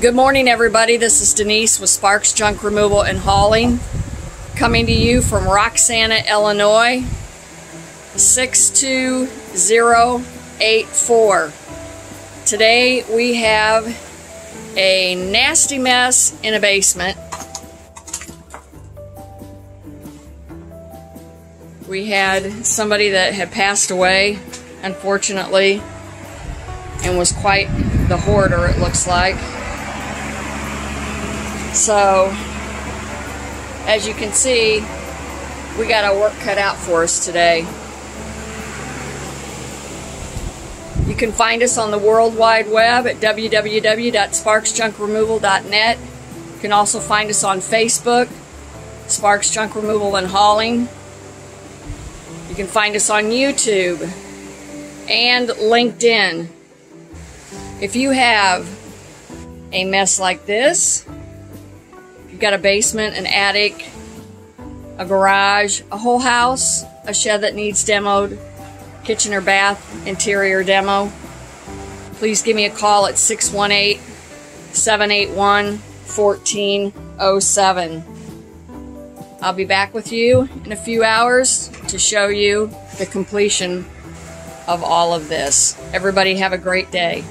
Good morning, everybody. This is Denise with Sparks Junk Removal and Hauling, coming to you from Roxana, Illinois, 62084. Today we have a nasty mess in a basement. We had somebody that had passed away, unfortunately, and was quite the hoarder, it looks like. So, as you can see, we got our work cut out for us today. You can find us on the World Wide Web at www.sparksjunkremoval.net. You can also find us on Facebook, Sparks Junk Removal and Hauling. You can find us on YouTube and LinkedIn. If you have a mess like this, You've got a basement, an attic, a garage, a whole house, a shed that needs demoed, kitchen or bath, interior demo. Please give me a call at 618 781 1407. I'll be back with you in a few hours to show you the completion of all of this. Everybody have a great day.